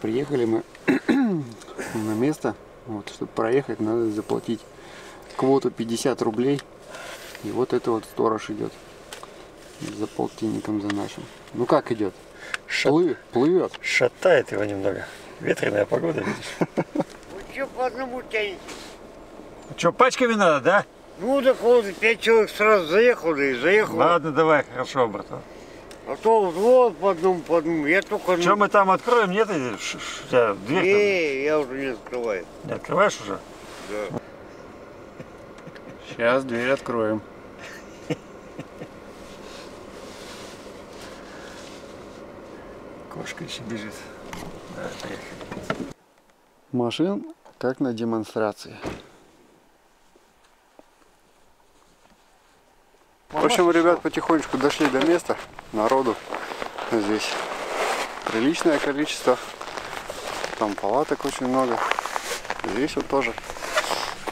Приехали мы на место. Вот, чтобы проехать, надо заплатить квоту 50 рублей. И вот это вот сторож идет. За полтинником за нашим. Ну как идет? Шат- Плывет, плывет. Шатает его немного. Ветреная погода, видишь. Что по одному тянете? Что, пачками надо, да? Ну так вот, пять человек сразу заехало и заехало. Ладно, давай, хорошо, братан. А то вот, вот по одному, по одному. Я только... Что мы там откроем? Нет, дверь Не, я уже не открываю. не открываешь уже? Да. Сейчас дверь откроем. Кошка еще бежит. Давай, поехали. Машин как на демонстрации. В общем, ребят потихонечку дошли до места. Народу здесь приличное количество. Там палаток очень много. Здесь вот тоже.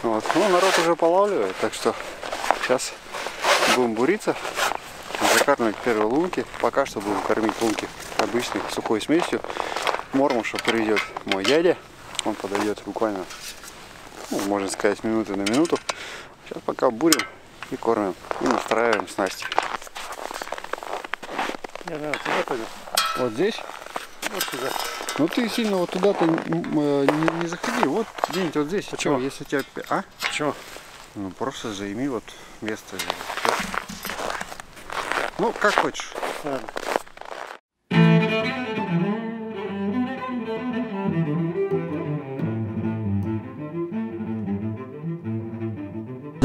Вот. Ну, народ уже полавливает, так что сейчас будем буриться, закармливать первые лунки. Пока что будем кормить лунки обычной сухой смесью. Мормуша приведет мой дядя. Он подойдет буквально, ну, можно сказать, минуты на минуту. Сейчас пока бурим и кормим. И настраиваем снасти. Пойду. Вот здесь? Вот сюда. Ну ты сильно вот туда-то э, не, не заходи. Вот где-нибудь вот здесь. Почему? Если тебя... А? Почему? Ну просто займи вот место. Ну, как хочешь. Ладно.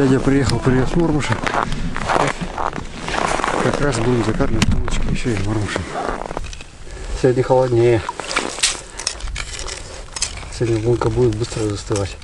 Дядя приехал, привез Мурмуша. Как раз будем закармливать булочки еще и Мурмуша. Сегодня холоднее. Сегодня лунка будет быстро застывать.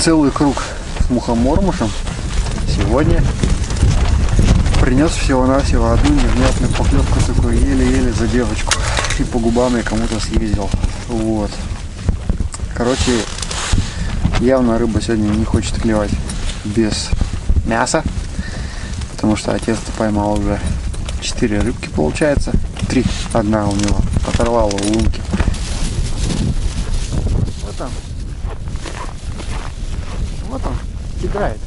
Целый круг с мухомормушем сегодня принес всего-навсего одну невнятную поклевку такую еле-еле за девочку. И по губам я кому-то съездил. Вот. Короче, явно рыба сегодня не хочет клевать без мяса. Потому что отец поймал уже 4 рыбки получается. Три. Одна у него оторвала лунки. Вот там. Вот он кидает.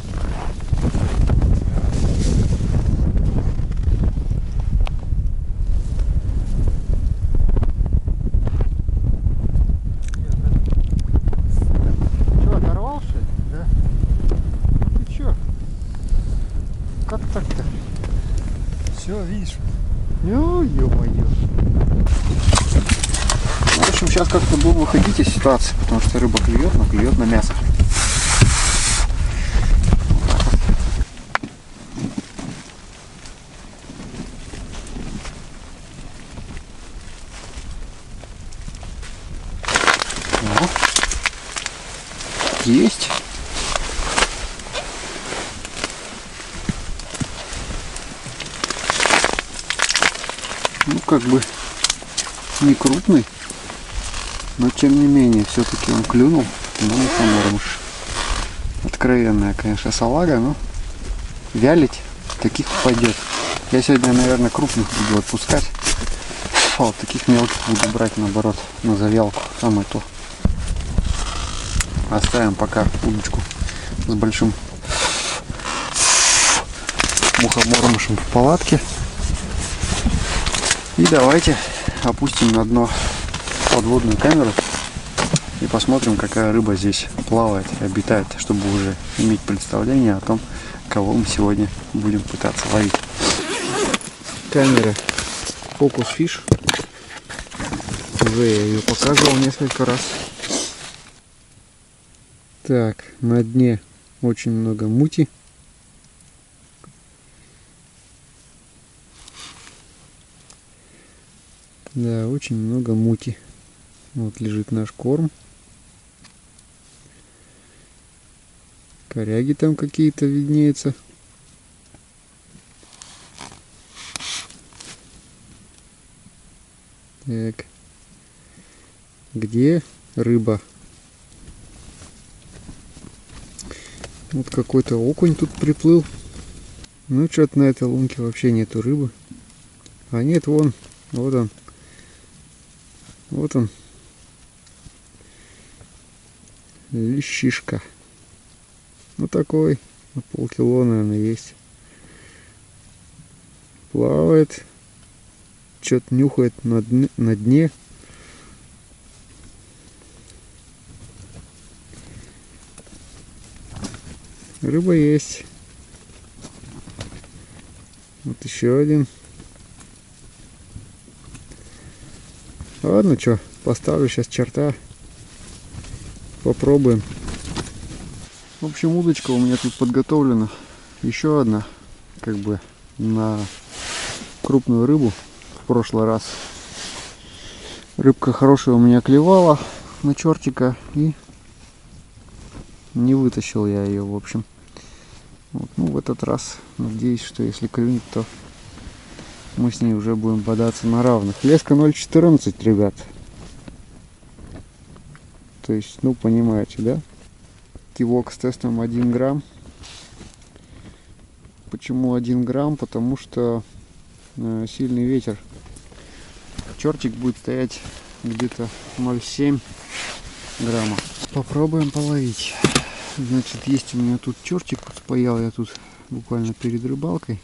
Че, оторвал что ли? Да. Ты че? Как так-то? Все, видишь. Ну, ё-моё. В общем, сейчас как-то будем выходить из ситуации, потому что рыба клюет, но клюет на мясо. Ну, Есть. Ну, как бы не крупный. Но тем не менее, все-таки он клюнул на мухомормыш. Откровенная, конечно, салага, но вялить таких пойдет. Я сегодня, наверное, крупных буду отпускать. А вот таких мелких буду брать, наоборот, на завялку. Самое то. Оставим пока удочку с большим мухомормышем в палатке. И давайте опустим на дно подводную камеру и посмотрим, какая рыба здесь плавает и обитает, чтобы уже иметь представление о том, кого мы сегодня будем пытаться ловить. Камера Focus Fish. Уже я ее показывал несколько раз. Так, на дне очень много мути. Да, очень много мути. Вот лежит наш корм. Коряги там какие-то виднеются. Так. Где рыба? Вот какой-то окунь тут приплыл. Ну, что-то на этой лунке вообще нету рыбы. А нет, вон, вот он. Вот он. Лещишка. Ну такой. На полкило, наверное, есть. Плавает. Что-то нюхает на дне, на дне. Рыба есть. Вот еще один. Ладно, что, поставлю сейчас черта. Попробуем. В общем, удочка у меня тут подготовлена. Еще одна, как бы, на крупную рыбу в прошлый раз. Рыбка хорошая у меня клевала на чертика и не вытащил я ее, в общем. Вот, ну, в этот раз надеюсь, что если клюнет, то мы с ней уже будем бодаться на равных. Леска 0.14, ребят. То есть, ну, понимаете, да? Кивок с тестом 1 грамм. Почему 1 грамм? Потому что э, сильный ветер. Чертик будет стоять где-то 0,7 грамма. Попробуем половить. Значит, есть у меня тут чертик, спаял я тут буквально перед рыбалкой.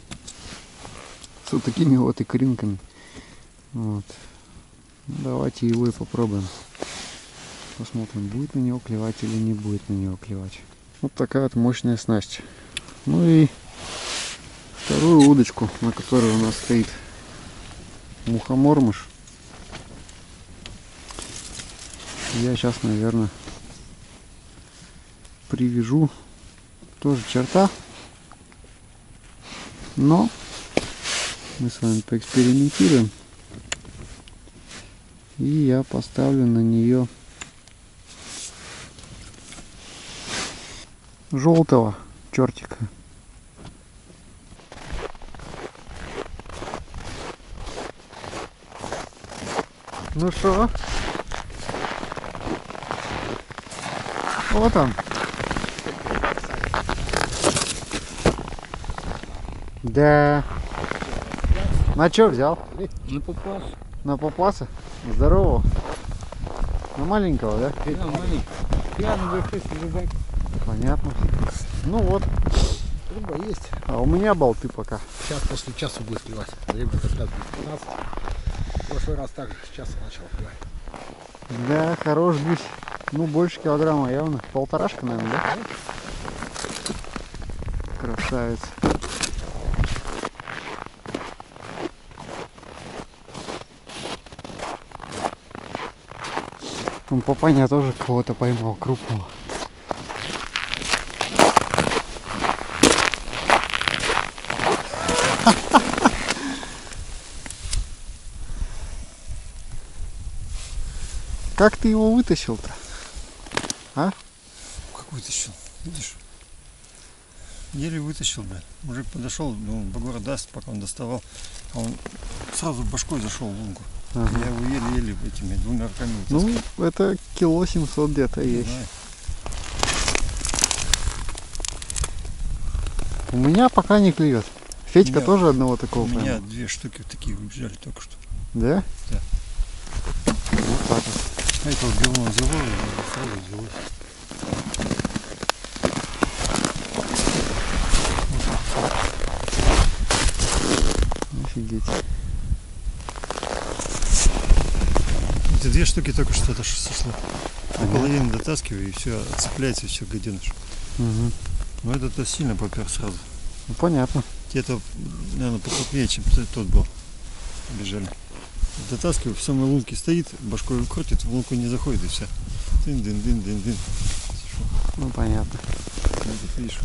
Вот такими вот икринками. Вот. Давайте его и попробуем. Посмотрим, будет на него клевать или не будет на него клевать. Вот такая вот мощная снасть. Ну и вторую удочку, на которой у нас стоит мухомормыш. Я сейчас, наверное, привяжу тоже черта. Но мы с вами поэкспериментируем. И я поставлю на нее желтого чертика. Ну что? Вот он. Да. На что взял? На попас. На попаса? Здорово. На маленького, да? Да, маленький. Пьяный рыбак. Понятно. Ну вот. Рыба есть. А у меня болты пока. Сейчас после часа будет клевать. Время как раз будет 15. В прошлый раз также с часа начал клевать. Да, хорош гусь. Ну, больше килограмма явно. Полторашка, наверное, да? Красавец. Там папаня тоже кого-то поймал крупного. Как ты его вытащил-то? А? Как вытащил? Видишь? Еле вытащил, блядь. Мужик подошел, думал, Багор даст, пока он доставал. А он сразу башкой зашел в лунку. Ага. Я его еле-еле этими двумя руками Ну, вытаскиваю. это кило 700 где-то есть. знаю. У меня пока не клюет. Федька меня- тоже одного такого У меня поймал. две штуки такие убежали только что. Да? Да. Вот так вот. А этого говно взяло и сразу взялось. Офигеть. Эти две штуки только что это сошло. На половину дотаскиваю и все, цепляется все, гаденыш. Мгм. Но этот-то сильно попер сразу. Ну, понятно. Те-то, наверное, покрупнее, чем тот был. Бежали. Дотаскиваю, в самой лунке стоит, башкой крутит, в лунку не заходит и все. дын дын дын дын дын Ну, понятно. видишь.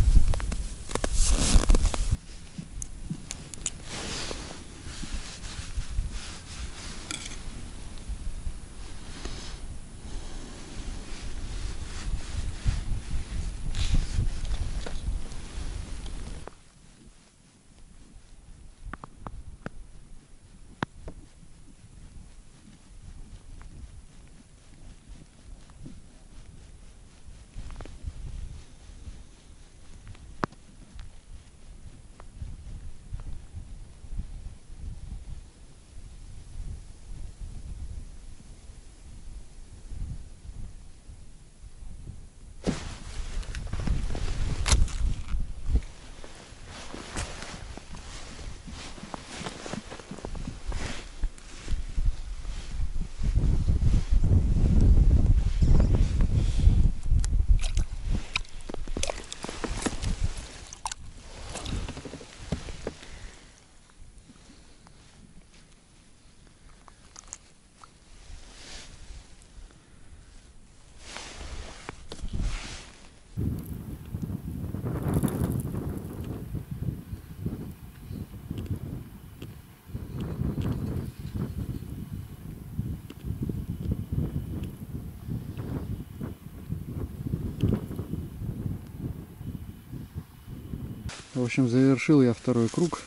В общем, завершил я второй круг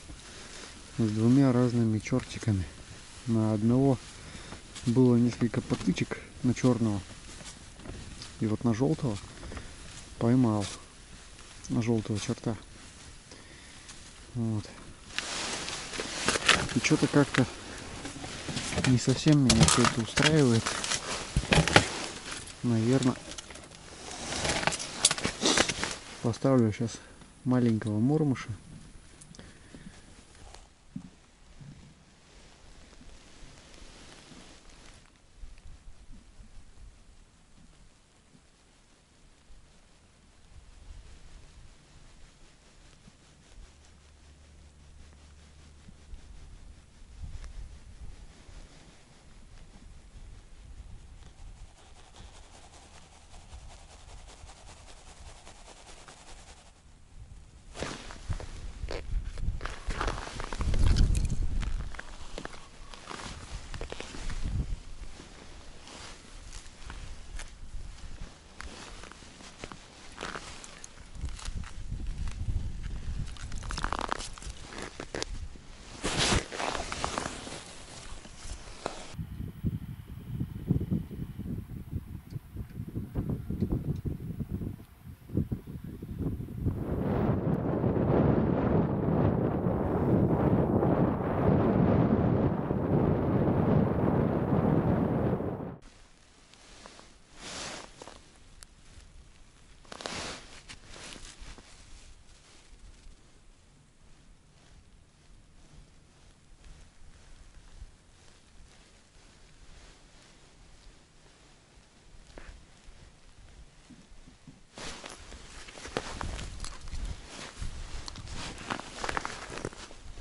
с двумя разными чертиками. На одного было несколько потычек на черного. И вот на желтого поймал. На желтого черта. Вот. И что-то как-то не совсем меня все это устраивает. Наверное, поставлю сейчас маленького мормыша.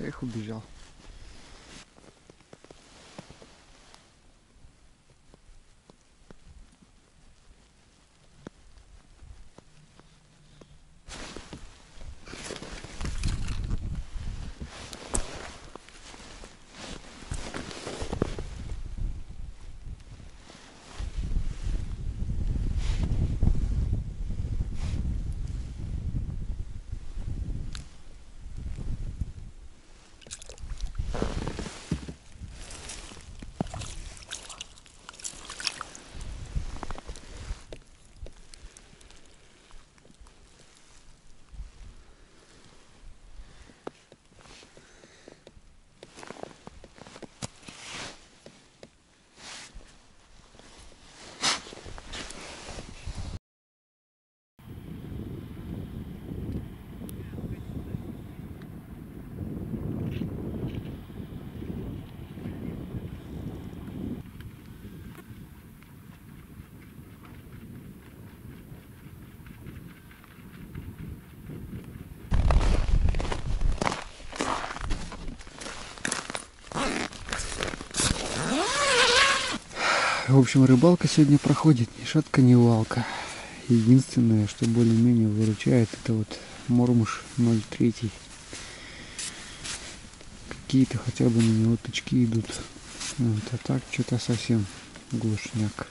Эх, убежал. В общем, рыбалка сегодня проходит ни шатка, ни валка. Единственное, что более-менее выручает, это вот мормуш 0,3. Какие-то хотя бы на него тычки идут. Вот, а так что-то совсем глушняк.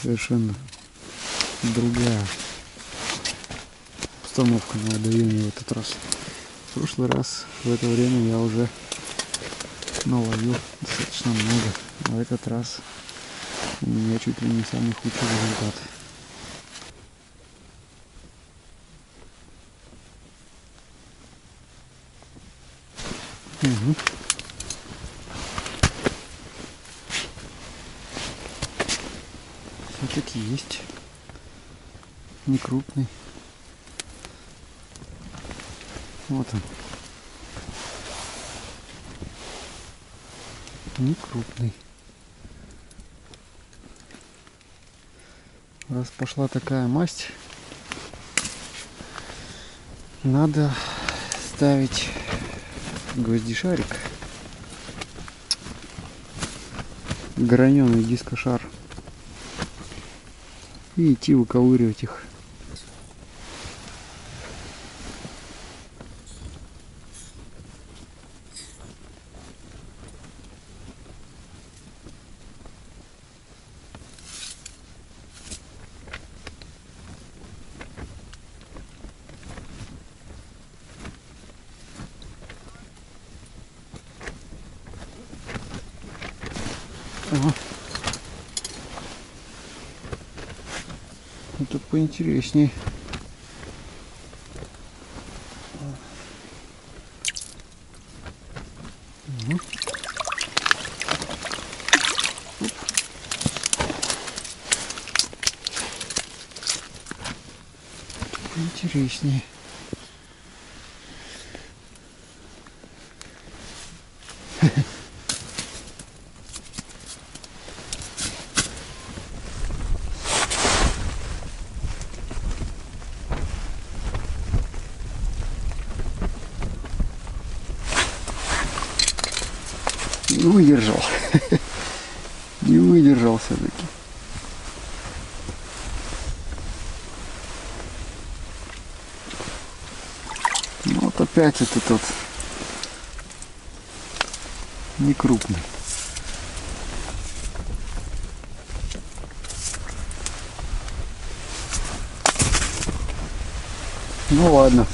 Совершенно другая установка на водоеме в этот раз. В прошлый раз в это время я уже наловил достаточно много. А в этот раз у меня чуть ли не самый худший результат. Угу. Все-таки есть. Не крупный. Вот он. Не крупный. Раз пошла такая масть, надо ставить гвоздишарик. Граненый дискошар. И идти выковыривать их. Ага. Это поинтересней. Мгм. Оп. Поинтереснее. Не выдержал. Не выдержал все-таки. Ну вот опять это тот не крупный. Ну ладно.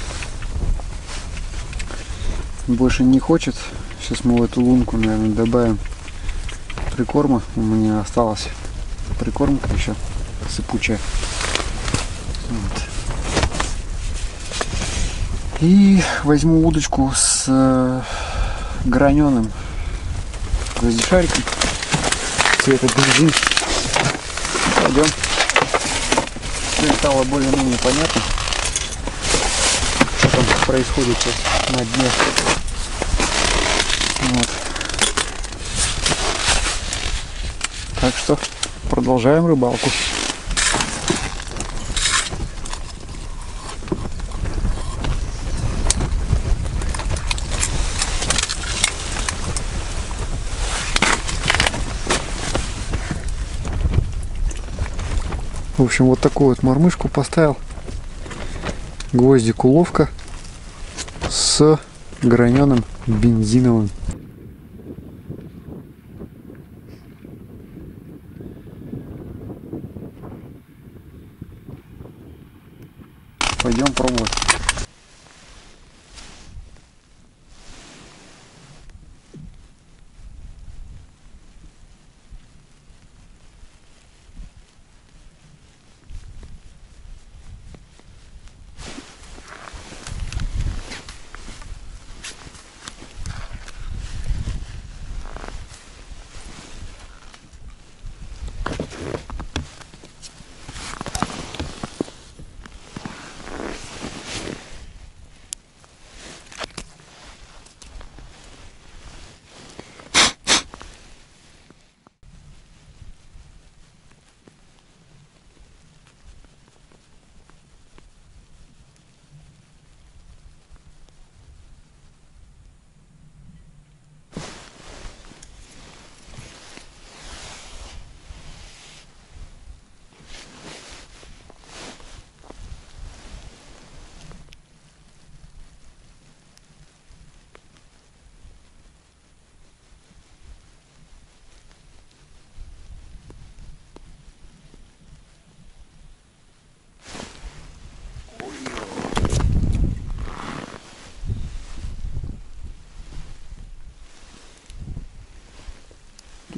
Больше не хочет. Сейчас мы в эту лунку, наверное, добавим прикорма. У меня осталась прикормка еще сыпучая. Вот. И возьму удочку с э, граненым гвоздишариком цвета бензин. Пойдем. Все стало более-менее понятно, что там происходит сейчас на дне. Вот. Так что продолжаем рыбалку. В общем, вот такую вот мормышку поставил. Гвоздик уловка с граненым бензиновым.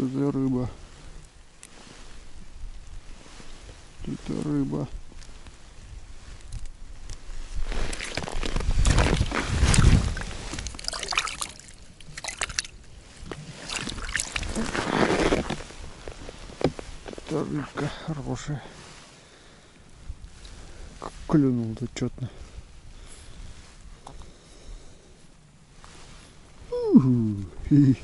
это рыба? Это рыба. Это рыбка хорошая. Клюнул тут четно. Ooh.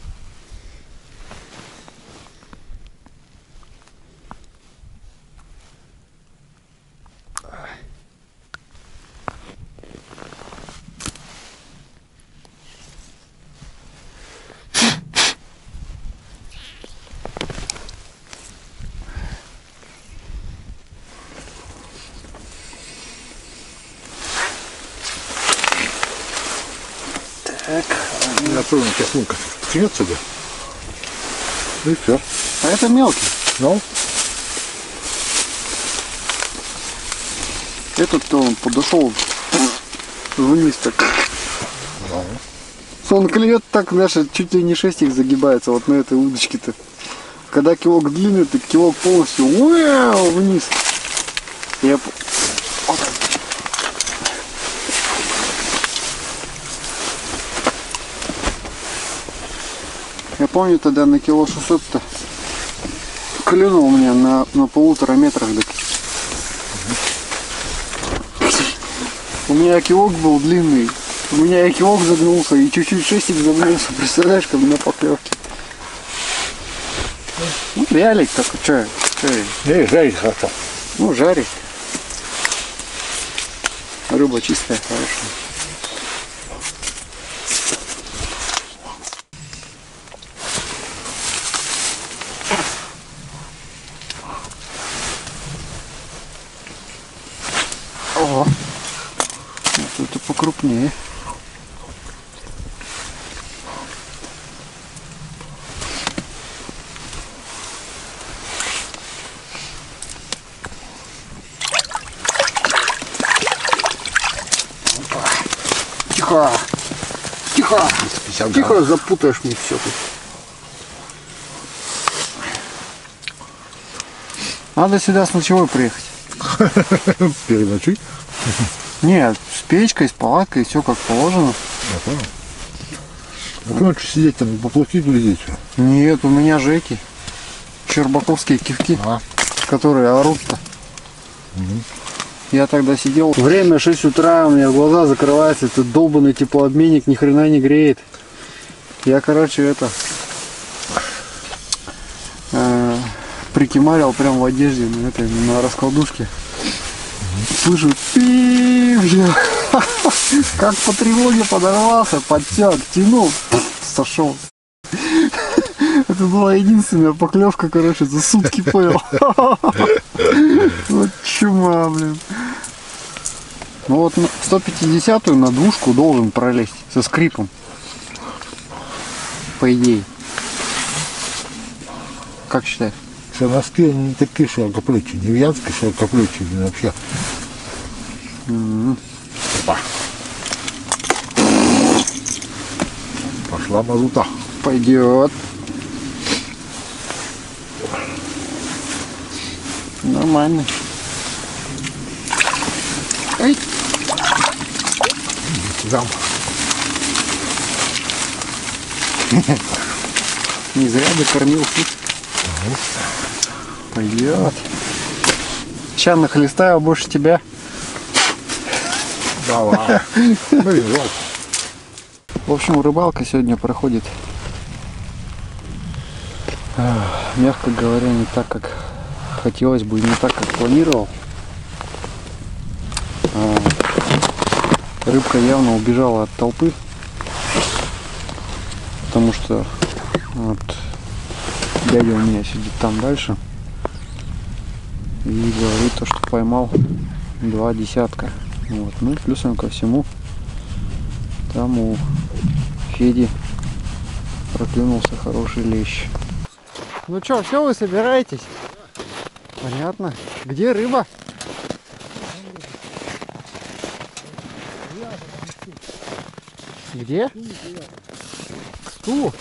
Лунка тянет сюда. И все. А это мелкий. Ну, Этот-то он подошел вниз так. Он клюет так, знаешь, чуть ли не шестик загибается вот на этой удочке-то. Когда кивок длинный, то кивок полностью уэу, вниз. Я... п- Вот так. Я помню тогда на кило 600-то клюнул мне на, на полутора метрах. Так. У меня кивок был длинный. У меня и кивок загнулся, и чуть-чуть шестик загнулся. Представляешь, как на поклевке. Ну, вялик такой, что? не, жарить хорошо. Ну, жарить. Рыба чистая, хорошая. О, вот это покрупнее. Тихо, тихо, 50 грамм. тихо, запутаешь мне все тут. Надо сюда с ночевой приехать. Переночуй. Нет, печкой, с палаткой, все как положено. Я понял. Ну, ночью сидеть там, поплатить глядеть. Нет, у меня Жеки. Щербаковские кивки, А. которые орут-то. Я тогда сидел. Время 6 утра, у меня глаза закрываются, этот долбанный теплообменник ни хрена не греет. Я, короче, это э, прикимарил прям в одежде на этой, на раскладушке. Слышу, я как по тревоге подорвался, подтяг, тянул, сошел. Это была единственная поклевка, короче, за сутки понял. Вот чума, блин. Ну вот на 150 на двушку должен пролезть со скрипом. По идее. Как считаешь? Все они не такие широкоплечие, не вязкие широкоплечие, блин, вообще. Опа. Пошла мазута. Пойдет. Нормально. Эй, Зам. не зря докормил фит. Пойдет. Сейчас нахлестаю больше тебя. Давай. Жалко. В общем, рыбалка сегодня проходит, ах, мягко говоря, не так, как хотелось бы, не так, как планировал. А, Рыбка явно убежала от толпы, потому что вот, дядя у меня сидит там дальше и говорит то, что поймал два десятка. Вот. Ну и плюсом ко всему там у Феди проклюнулся хороший лещ. Ну что, все, вы собираетесь? Понятно. Где рыба? Где? Стул.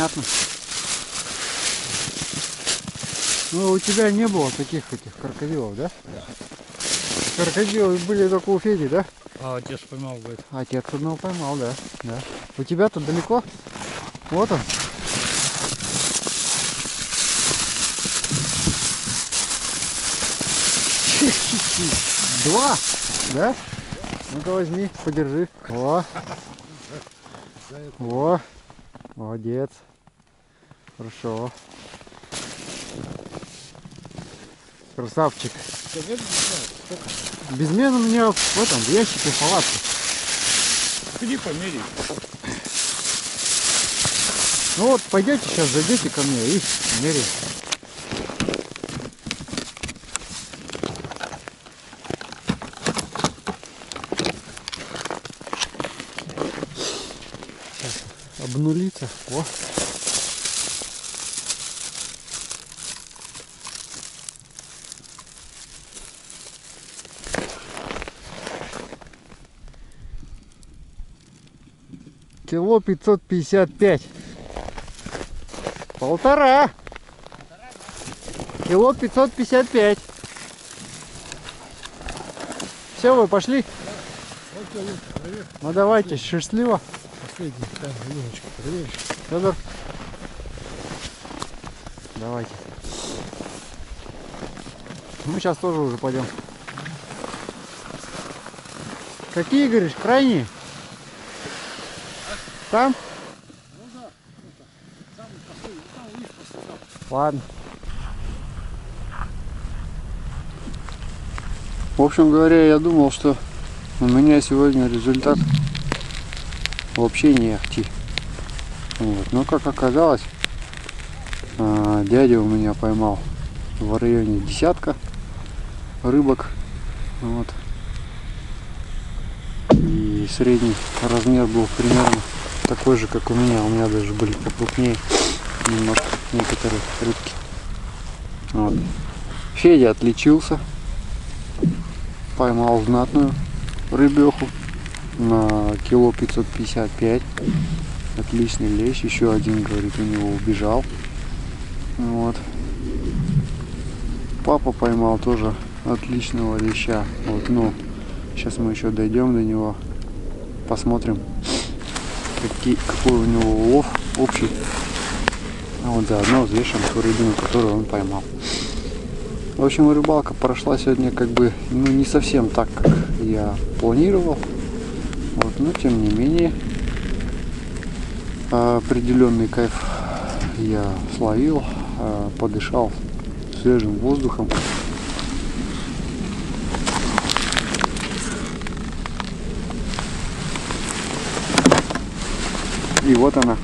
Понятно. Ну, у тебя не было таких этих крокодилов, да? Да. Крокодилы были только у Феди, да? А отец поймал, говорит. Отец одного поймал, да. да. У тебя тут далеко? Вот он. Два, да? Ну-ка возьми, подержи. Во. Во. Молодец. Хорошо. Красавчик. Безмен у меня в этом, в ящике в палатке. Иди померяй. Ну вот, пойдете сейчас, зайдете ко мне и меряем. Сейчас обнулиться. О. Кило пятьсот пятьдесят пять. Полтора. Кило 555. Все, вы пошли? Ну давайте, счастливо. Последний, там, проверишь. Федор. Давайте. Мы сейчас тоже уже пойдем. Какие, говоришь, крайние? Там? Ладно. В общем говоря, я думал, что у меня сегодня результат вообще не ахти. Вот. Но как оказалось, а, дядя у меня поймал в районе десятка рыбок. Вот. И средний размер был примерно такой же, как у меня. У меня даже были покрупнее немножко некоторые рыбки. Вот. Федя отличился. Поймал знатную рыбеху на кило 555. Отличный лещ. Еще один, говорит, у него убежал. Вот. Папа поймал тоже отличного леща. Вот, ну, сейчас мы еще дойдем до него. Посмотрим, какие, какой у него улов общий. А вот заодно взвешим ту рыбину, которую он поймал. В общем, рыбалка прошла сегодня как бы ну, не совсем так, как я планировал. Вот, но тем не менее определенный кайф я словил, а, подышал свежим воздухом. И вот она,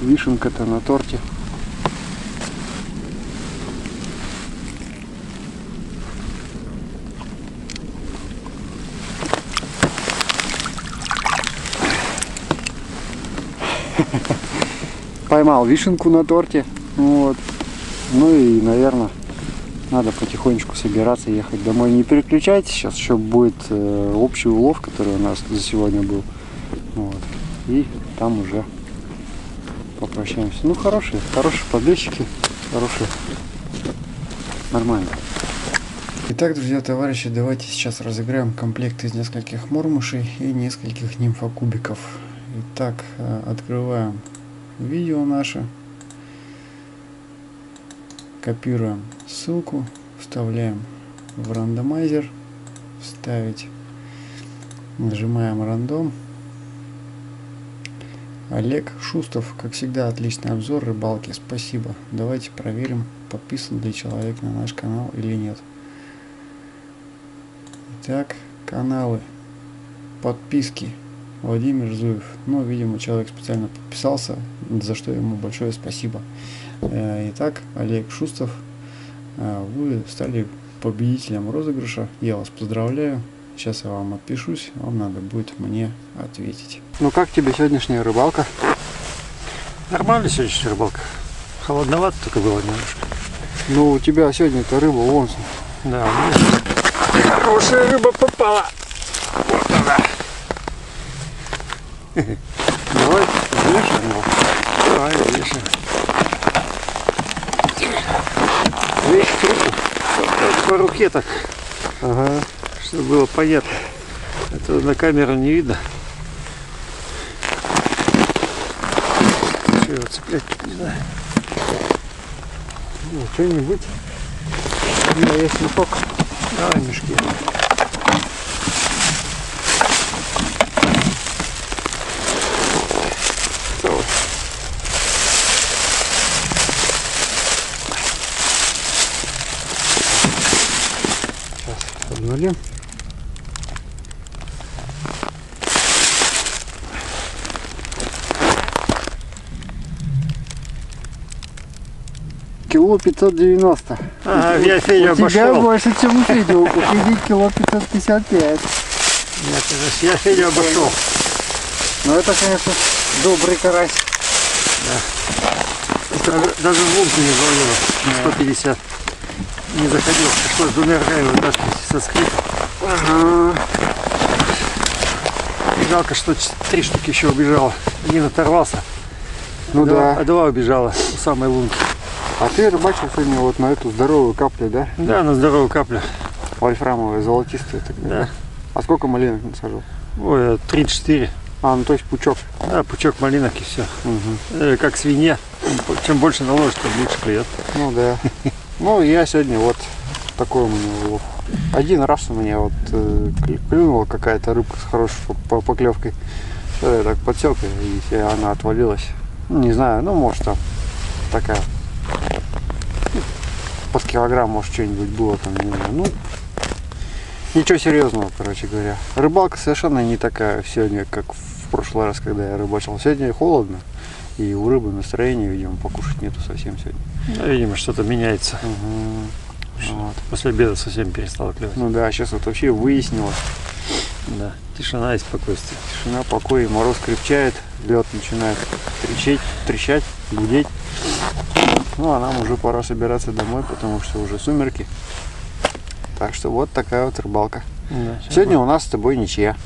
вишенка-то на торте. Поймал вишенку на торте. Вот. Ну и, наверное, надо потихонечку собираться, ехать домой. Не переключайтесь, сейчас еще будет э, общий улов, который у нас за сегодня был. Вот. И там уже попрощаемся. Ну, хорошие, хорошие подъездчики, хорошие. Нормально. Итак, друзья, товарищи, давайте сейчас разыграем комплект из нескольких мормышей и нескольких нимфокубиков. Итак, э, открываем видео наше. Копируем ссылку, вставляем в рандомайзер, вставить, нажимаем рандом. Олег Шустов, как всегда, отличный обзор рыбалки, спасибо. Давайте проверим, подписан ли человек на наш канал или нет. Итак, каналы, подписки. Владимир Зуев. Ну, видимо, человек специально подписался, за что ему большое спасибо. Э, итак, Олег Шустов, э, вы стали победителем розыгрыша. Я вас поздравляю. Сейчас я вам отпишусь, вам надо будет мне ответить. Ну как тебе сегодняшняя рыбалка? Нормально сегодняшняя рыбалка. Холодновато только было немножко. Ну, у тебя сегодня-то рыба вон. Да, у меня хорошая рыба попала. Вот она. Давай, вешаем его. Давай, вешаем. Вот По руке так, Ага. Чтобы было понятно. Это на камеру не видно. Что его цеплять, не знаю. Ну, что-нибудь. У меня есть мешок. Давай мешки. Кило 590. Ага, я Федя У тебя больше, чем у Феди. У Феди кило 555. Нет, я Федя обошел. Но это, конечно, добрый карась. Даже, даже в лунку не завалило. 150. Не заходил. Пришлось двумя руками вытаскивать со скрипа. Ага. Жалко, что три штуки еще убежало. Один оторвался, Ну два- да. а два убежало у самой лунки. А ты рыбачил сегодня вот на эту здоровую каплю, да? Да, на здоровую каплю. Вольфрамовая, золотистая такая. Да. А сколько малинок насажал? Ой, 3-4. А, ну то есть пучок. Да, пучок малинок и все. Мгм. как свинья. Чем больше наложишь, тем лучше клюет. Ну да. Ну я сегодня вот такой у меня улов. Один раз у меня вот э, клю- клюнула какая-то рыбка с хорошей по- по- поклевкой. Что я так подсек, и все, она отвалилась. Ну, не знаю, ну может там такая под килограмм, может что-нибудь было там, не знаю. Ну, ничего серьезного, короче говоря. Рыбалка совершенно не такая сегодня, как в прошлый раз, когда я рыбачил. Сегодня холодно, и у рыбы настроения, видимо, покушать нету совсем сегодня. Ну, видимо, что-то меняется. Мгм. Вот. После обеда совсем перестало клевать. Ну да, сейчас вот вообще выяснилось. Да. Тишина и спокойствие. Тишина, покой, мороз крепчает, лед начинает трещать, трещать, гудеть. Ну а нам уже пора собираться домой, потому что уже сумерки. Так что вот такая вот рыбалка. Да, сейчас Сегодня у нас с тобой ничья.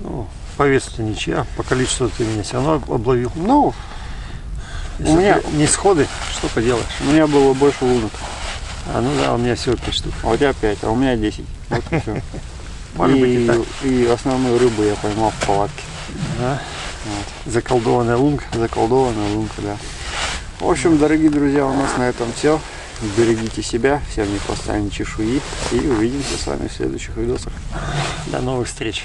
Ну, по весу ничья, по количеству ты меня все равно обловил. Ну, Если У меня- не сходы, что поделаешь? у меня было больше лунок, А, ну да, у меня всего 5 штук. а у тебя 5, а у меня 10. Вот и все. И и основную рыбу я поймал в палатке. Да. Заколдованная лунка. Заколдованная лунка, да. В общем, дорогие друзья, у нас на этом все. Берегите себя, всем не поставим чешуи. И увидимся с вами в следующих видосах. До новых встреч.